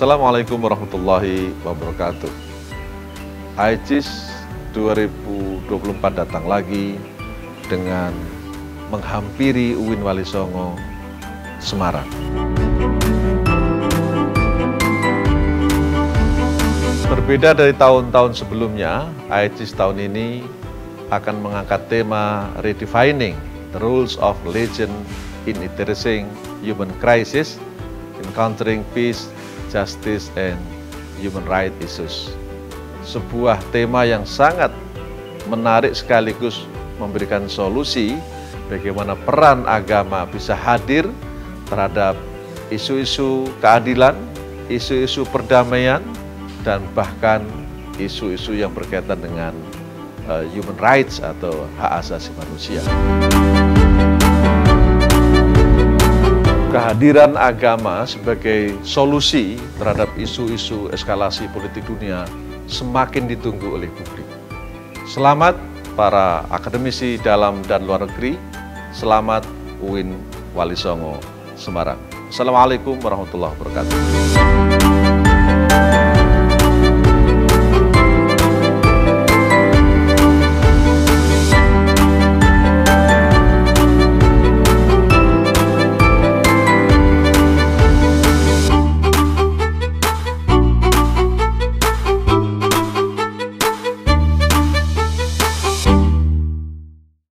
Assalamualaikum warahmatullahi wabarakatuh. ICIS 2024 datang lagi dengan menghampiri UIN Wali Songo Semarang. Berbeda dari tahun-tahun sebelumnya, ICIS tahun ini akan mengangkat tema Redefining the Rules of Religion in Addressing Human Crisis, Encountering Peace, Justice, and Human Rights Issues. Sebuah tema yang sangat menarik sekaligus memberikan solusi bagaimana peran agama bisa hadir terhadap isu-isu keadilan, isu-isu perdamaian, dan bahkan isu-isu yang berkaitan dengan uh, human rights atau hak asasi manusia. Kehadiran agama sebagai solusi terhadap isu-isu eskalasi politik dunia semakin ditunggu oleh publik. Selamat para akademisi dalam dan luar negeri, selamat UIN Wali Songo Semarang. Assalamualaikum warahmatullahi wabarakatuh.